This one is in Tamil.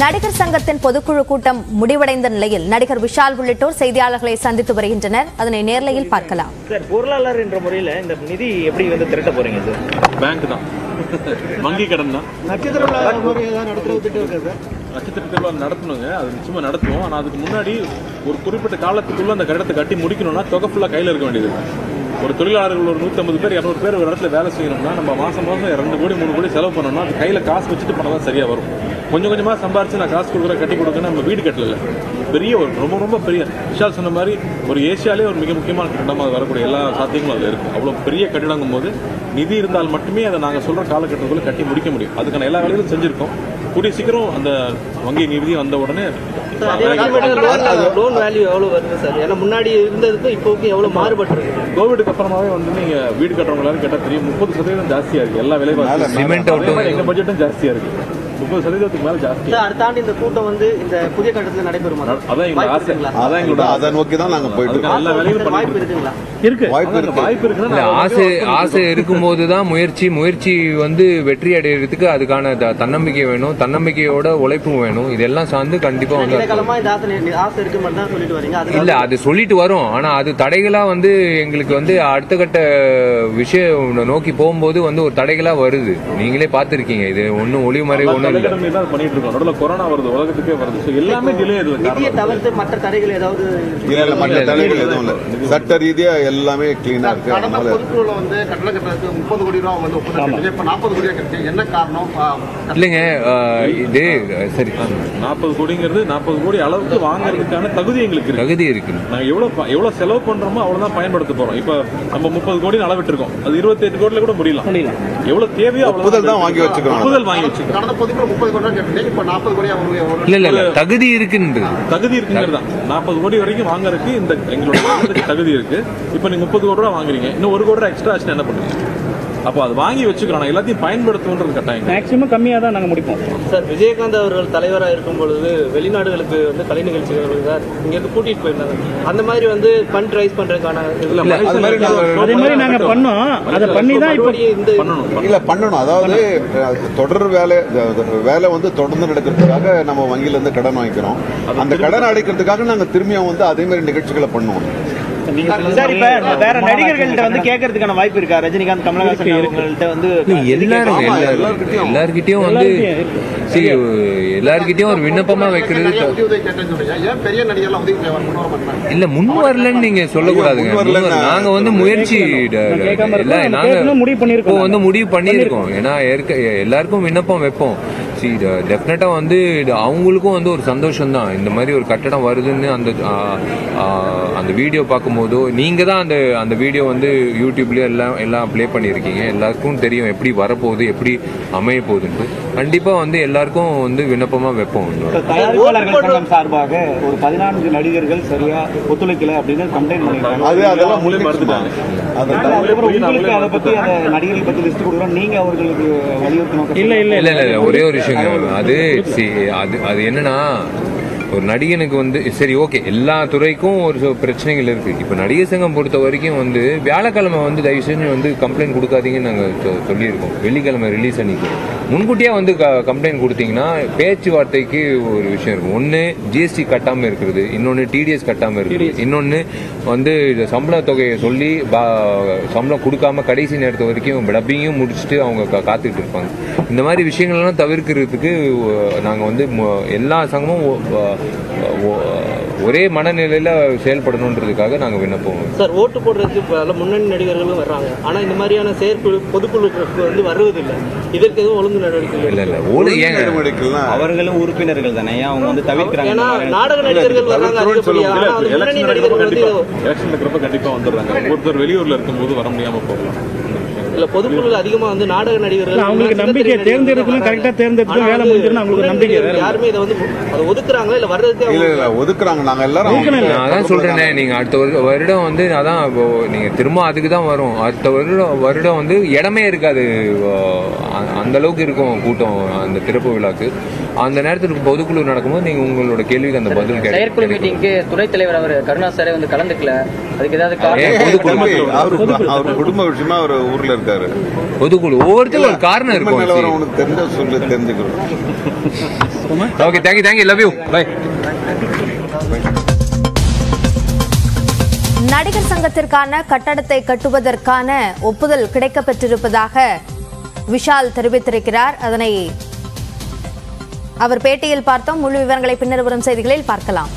நடிகர் சங்கத்தின் பொதுக்குழு கூட்டம் முடிவடைந்த நிலையில் நடிகர் விஷால் உள்ளிட்டோர் செய்தியாளர்களை சந்தித்து வருகின்றனர். அதனை நேர்லையில் பார்க்கலாம். சார் பொருளாளர் என்ற முறையில் இந்த நிதி எப்படி வந்து திரட்ட போறீங்க சார்? பேங்க் தான். வங்கி கடன் தான். நட்சத்திர நட்சத்திர திருவிழா நடத்தணுங்க. அது நிச்சயமா நடத்துவோம். ஆனால் அதுக்கு முன்னாடி ஒரு குறிப்பிட்ட காலத்துக்குள்ள அந்த கட்டடத்தை கட்டி முடிக்கணும்னா தொகை ஃபுல்லாக கையில் இருக்க வேண்டியது. ஒரு தொழிலாளர்கள் ஒரு நூற்றம்பது பேர் இரநூறு பேர் ஒரு இடத்துல வேலை செய்யணும்னா நம்ம மாசம் மாசம் ரெண்டு கோடி மூணு கோடி செலவு பண்ணோம்னா அது கையில் காசு வச்சுட்டு பண்ண தான் சரியா வரும். கொஞ்சம் கொஞ்சமாக சம்பாரிச்சு நான் காசு கொடுக்குறேன் கட்டி கொடுக்குறேன் நம்ம வீடு கட்டல. பெரிய ஒரு ரொம்ப ரொம்ப பெரிய விஷால் சொன்ன மாதிரி ஒரு ஏசியாலே ஒரு மிக முக்கியமான கட்டடமாக அது வரக்கூடிய எல்லா சாத்தியங்களும் அதில் இருக்குது அவ்வளோ பெரிய கட்டிடங்கும் போது நிதி இருந்தால் மட்டுமே அதை நாங்கள் சொல்கிற காலகட்டத்துக்குள்ள கட்டி முடிக்க முடியும். அதுக்கான எல்லா வேலைகளும் செஞ்சுருக்கோம். கூடிய சீக்கிரம் அந்த வங்கி நிதி வந்த உடனே லோன் வேல்யூ வருது சார்? ஏன்னா முன்னாடி இருந்ததுக்கும் இப்போக்கும் எவ்வளவு மாறுபட்டிருக்கு கோவிடுக்கு அப்புறமாவே வந்து நீங்க வீடு கட்டுறவங்க எல்லாரும் கேட்டா தெரியும் முப்பது சதவீதம் ஜாஸ்தியா இருக்கு. எல்லா விலைவாசி எங்க பட்ஜெட்டும் ஜாஸ்தியா இருக்கு. முப்பது சதவீதத்துக்கு மேல ஜாஸ்தி. சார் அதை தாண்டி இந்த கூட்டம் வந்து இந்த புதிய கட்டத்தில் நடைபெறுமா? அதான் எங்க வாய்ப்பு ஆசை? அதான் எங்களோட அதை நோக்கி தான் நாங்க போயிட்டு எல்லா வேலையும் வாய்ப்பு இருக்குங்களா? இருக்கு. வாய்ப்பு இருக்கு. வாய்ப்பு இருக்குன்னா ஆசை ஆசை இருக்கும்போது தான் முயற்சி முயற்சி வந்து வெற்றி அடையிறதுக்கு அதுக்கான த- தன்னம்பிக்கை வேணும். தன்னம்பிக்கையோட உழைப்பும் வேணும். இதெல்லாம் சார்ந்து கண்டிப்பா வந்து நீண்ட காலமா இந்த ஆசை ஆசை இருக்கு மட்டும் தான் சொல்லிட்டு வரீங்க. அதுக்கு இல்ல அது சொல்லிட்டு வரோம். ஆனா அது தடைகளா வந்து எங்களுக்கு வந்து அடுத்த கட்ட விஷயம் நோக்கி போகும்போது வந்து ஒரு தடைகளா வருது. நீங்களே பார்த்திருக்கீங்க. இது ஒன்னும் ஒளிமறை ஒண்ணும் தான் பண்ணிட்டு இருக்கோம்? நடுவில் கொரோனா வருது உலகத்துக்கே வருது. So எல்லாமே டிலே இதுல நிதியை தவிர்த்து மற்ற தடைகள் ஏதாவது இல்ல இல்ல மற்ற எதுவும் இல்ல. சட்ட ரீதியா எல்லாமே கிளீனா இருக்கு. அதனால பொதுக்குழுல வந்து கட்டண முப்பது கோடி ரூபா வந்து ஒப்புதல் இப்ப நாற்பது கோடியா கிடைச்சு என்ன காரணம்? இல்லைங்க இது சரி. நாற்பது கோடிங்கிறது நாற்பது கோடி அளவுக்கு வாங்குறதுக்கான தகுதி எங்களுக்கு இருக்கு. தகுதி இருக்கு. நாங்க எவ்வளவு எவ்வளவு செலவு பண்றோமோ அவ்வளவுதான் பயன்படுத்த போறோம். இப்ப நம்ம முப்பது கோடி அளவிட்டு இருக்கோம் அது இருபத்தி எட்டு கோடியில கூட முடியலாம். எவ்வளவு தேவையோ அவ்வளவு ஒப்புதல் தான் வாங்கி வச்சுக்கிறோம். ஒப்புதல் வாங்கி வச்சுக்கிறோம் முப்பது கோடி ரூபா கேட்டீங்க இப்ப நாற்பது ஒரு- இல்ல இல்ல தகுதி இருக்குன்றது. தகுதி இருக்குங்கிறது தான். நாற்பது கோடி வரைக்கும் வாங்குறதுக்கு இந்த எங்களோட தகுதி இருக்கு. இப்போ நீங்க முப்பது கோடி ரூபா வாங்குறீங்க. இன்னும் ஒரு கோடி ரூபா எக்ஸ்ட்ரா ஆச்சுன்னா என்ன பண்ணுவீங்க? அப்போ அது வாங்கி வச்சுக்கிறோம். எல்லாத்தையும் பயன்படுத்துன்றது கட்டாயம். மேக்ஸிமம் கம்மியாக தான் நாங்கள் முடிப்போம். சார் விஜயகாந்த் அவர்கள் தலைவராக இருக்கும் பொழுது வெளிநாடுகளுக்கு வந்து கலை நிகழ்ச்சிகள் சார் இங்க இருந்து கூட்டிட்டு போயிருந்தாங்க. அந்த மாதிரி வந்து ஃபண்ட் ரைஸ் பண்றதுக்கான இல்ல, அது மாதிரி நாங்க- அதே மாதிரி நாங்க பண்ணோம். அதை பண்ணி தான் இப்போ இந்த பண்ணணும் இல்ல பண்ணணும். அதாவது தொடர் வேலை வேலை வந்து தொடர்ந்து நடக்கிறதுக்காக நம்ம வங்கியில இருந்து கடன் வாங்கிக்கிறோம். அந்த கடன் அடைக்கிறதுக்காக நாங்க திரும்பியும் வந்து அதே மாதிரி நிகழ்ச்சிகளை பண்ணுவோம். சார் இப்ப வேற நடிகர்கள்ட்ட வந்து கேட்கறதுக்கான வாய்ப்பு இருக்கா? ரஜினிகாந்த் கமலஹாசன் அவங்கள்ட்ட வந்து எல்லாரும் எல்லார்கிட்டயும். வந்து சரி எல்லார்கிட்டயும் ஒரு விண்ணப்பமா வைக்கிறது இல்ல முன் வரலன்னு நீங்க சொல்லக்கூடாதுங்க. நாங்க வந்து முயற்சி. நாங்க முடிவு பண்ணியிருக்கோம் இப்போ வந்து முடிவு பண்ணியிருக்கோம். ஏன்னா ஏற்க எல்லாருக்கும் விண்ணப்பம் வைப்போம். சரி டெஃபினட்டா வந்து இது அவங்களுக்கும் வந்து ஒரு சந்தோஷம் தான் இந்த மாதிரி ஒரு கட்டடம் வருதுன்னு அந்த அந்த வீடியோ பார்க்கும்போதோ நீங்க தான் அந்த அந்த வீடியோ வந்து யூடியூப்லயும் எல்லாம் எல்லாம் ப்ளே பண்ணியிருக்கீங்க. எல்லாருக்கும் தெரியும் எப்படி வரப்போகுது எப்படி அமைய போகுதுன்ட்டு கண்டிப்பா வந்து எல்லாருக்கும் வந்து விண்ணப்பமா வைப்போம் சார்பாக ஒரு பதினான்கு நடிகர்கள் சரியா ஒத்துழைக்கல அப்படின்னு கம்ப்ளைண்ட் பண்ணிருக்காங்க அது அதெல்லாம். மறுத்துட்டாங்க. அது பத்தி அந்த நடிகர்கள் பத்தி லிஸ்ட் கொடுக்குறோம். நீங்க அவர்களுக்கு வலியுறுத்தணும். இல்ல இல்ல இல்ல இல்ல இல்ல. ஒரே ஒரு விஷயங்க அது அது அது என்னன்னா ஒரு நடிகனுக்கு வந்து சரி ஓகே எல்லா துறைக்கும் ஒரு பிரச்சனைகள் இருக்கு. இப்ப நடிகர் சங்கம் பொறுத்த வரைக்கும் வந்து வியாழக்கிழமை வந்து தயவு செஞ்சு வந்து கம்ப்ளைண்ட் கொடுக்காதீங்கன்னு நாங்க சொ- சொல்லியிருக்கோம். வெள்ளிக்கிழமை ரிலீஸ் அன்னைக்கு. முன்கூட்டியே வந்து கம்ப்ளைண்ட் கொடுத்தீங்கன்னா பேச்சுவார்த்தைக்கு ஒரு விஷயம் இருக்கும். ஒன்னு ஜிஎஸ்டி கட்டாம இருக்கிறது இன்னொன்னு டிடிஎஸ் கட்டாம இருக்குது. இன்னொன்னு வந்து இந்த சம்பள தொகையை சொல்லி பா- சம்பளம் கொடுக்காம கடைசி நேரத்து வரைக்கும் டப்பிங்கும் முடிச்சுட்டு அவங்க கா- காத்துக்கிட்டு இருப்பாங்க. இந்த மாதிரி விஷயங்கள்லாம் தவிர்க்கிறதுக்கு ஒ- நாங்க வந்து மொ- எல்லா சங்கமும் ஒரே மனநிலையில செயல்படணுன்றதுக்காக நாங்க விண்ணப்பம் சார் ஓட்டு போடுறதுக்கு பல முன்னணி நடிகர்களும் வர்றாங்க. ஆனா இந்த மாதிரியான செயற்குழு பொதுக்குழுக்களுக்கு வந்து வருவதில்லை. இதற்கு எதுவும் ஒழுங்கு நடவடிக்கை இல்ல இல்லை. ஒழுங்கு ஏங்க? நடவடிக்கைலாம் அவர்களும் உறுப்பினர்கள் தானே. ஏன் அவங்க வந்து தவிர்க்கிறாங்க ஏன்னா நாடக நடிகர்கள் வர்றாங்க. முன்னணி நடிகர்கள் வந்து எலெக்ஷன் இருக்கிறப்ப கண்டிப்பா வந்துடுறாங்க. ஒருத்தர் வெளியூர்ல இருக்கும்போது வர முடியாம போகலாம். இல்ல பொதுக்குழுல அதிகமா வந்து நாடக நடிகர்கள் அவங்களுக்கு நம்பிக்கை தேர்ந்தெடுக்கணும், correct ஆ தேர்ந்தெடுத்து வேலை வந்து முடிஞ்சிரும்னு அவங்களுக்கு நம்பிக்கை. யாருமே இதை வந்து அதை ஒதுக்குறாங்களா இல்ல வர்றதுக்கு இல்ல இல்ல ஒதுக்குறாங்க. நாங்க எல்லாரும் நான் அதான் சொல்றேனே நீங்க அடுத்த வருட- வருடம் வந்து அதான் நீங்க திரும்ப அதுக்கு தான் வரும். அடுத்த வருடம் வருடம் வந்து இடமே இருக்காது. அந்த அளவுக்கு இருக்கும் கூட்டம் அந்த திறப்பு விழாக்கு. அந்த நேரத்தில் பொதுக்குழு நடக்கும்போது நீங்க உங்களோட கேள்விக்கு அந்த பதில். செயற்குழு மீட்டிங்க்கு துணைத் தலைவர் அவர் கருணா சாரே வந்து கலந்துக்கல. அதுக்கு ஏதாவது பொதுக்குழு? அவர் அவர் குடும்ப விஷயமா அவர் ஊர்ல இருக்காரு. பொதுக்குழு. ஒவ்வொருத்தரும் ஒரு காரணம் நிலவரம் இருக்கும் உனக்கு தெரிஞ்ச சொல்லு தெரிஞ்சுக்கிறோம். Okay thank you thank you love you bye நடிகர் சங்கத்திற்கான கட்டடத்தை கட்டுவதற்கான ஒப்புதல் கிடைக்கப்பெற்றிருப்பதாக விஷால் தெரிவித்திருக்கிறார். அதனை அவர் பேட்டியில் பார்த்தோம். முழு விவரங்களை பின்னர் வரும் செய்திகளில் பார்க்கலாம்.